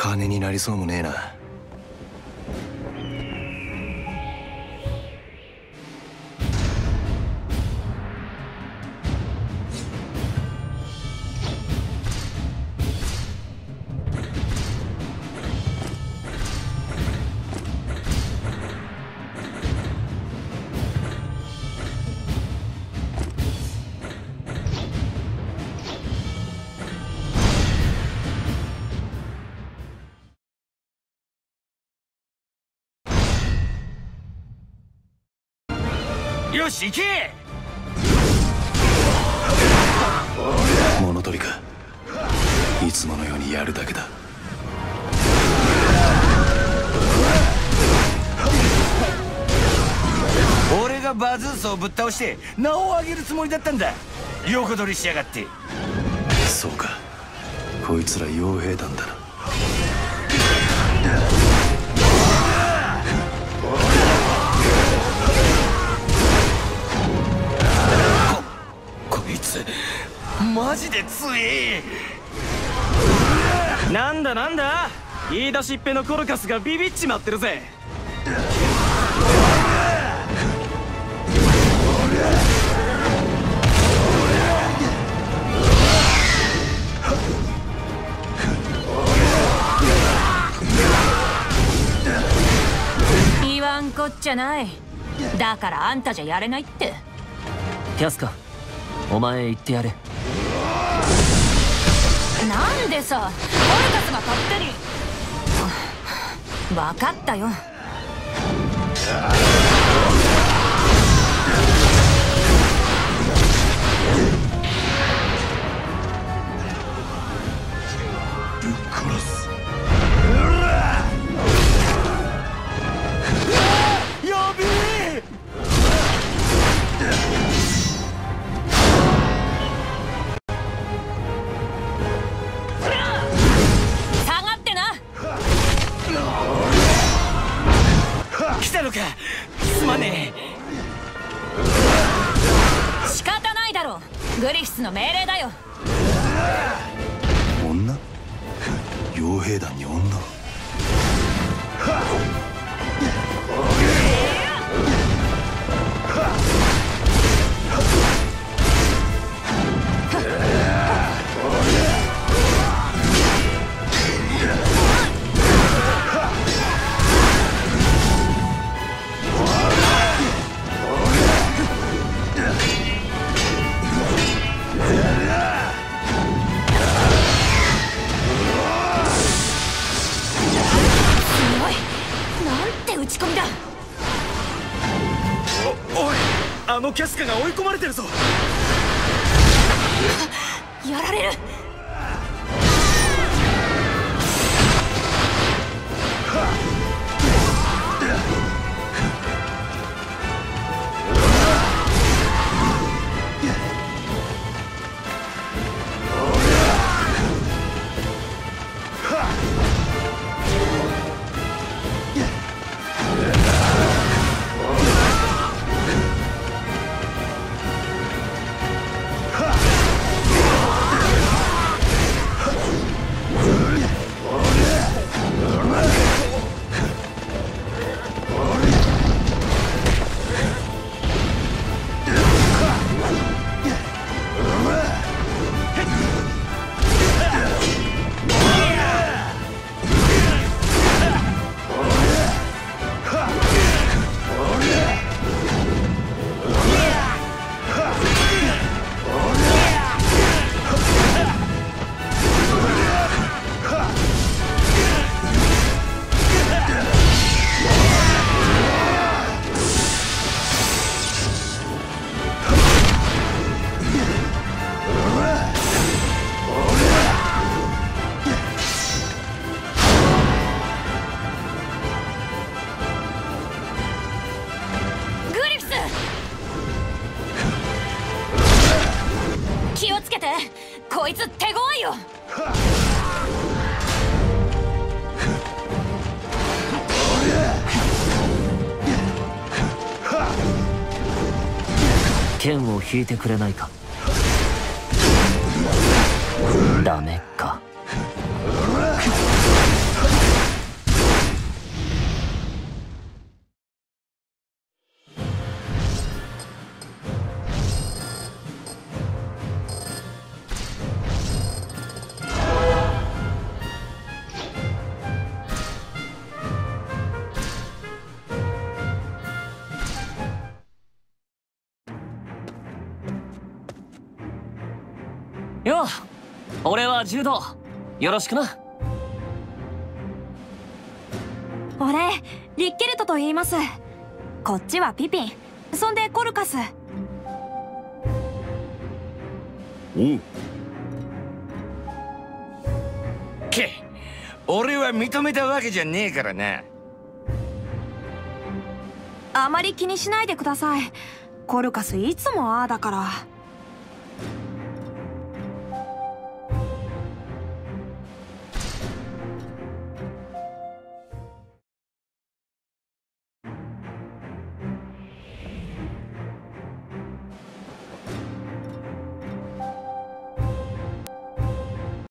金になりそうもねえな。よし行け！物取りか？いつものようにやるだけだ。俺がバズースをぶっ倒して名を上げるつもりだったんだ。横取りしやがって。そうか。こいつら傭兵団だなマジで強え。なんだなんだ。言い出しっぺのコルカスがビビっちまってるぜ。言わんこっちゃない。だからあんたじゃやれないって。キャスカお前言ってやれなんでさオルカスが勝手に。分かったよ。のか。すまね仕方ないだろ。グリフィスの命令だよ。女？傭兵団に女？おいあのキャスカが追い込まれてるぞ。やられる。けてこいつ手強いよ。剣を引いてくれないか？ダメか。よ俺は柔道よろしくな。俺リッケルトと言います。こっちはピピンそんでコルカス。おう。け俺は認めたわけじゃねえからな。あまり気にしないでください。コルカスいつもああだから